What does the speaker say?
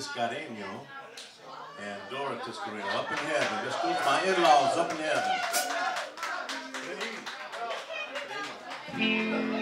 Tiscareño and Dora Tiscareño up in heaven. Let's go my in-laws up in heaven.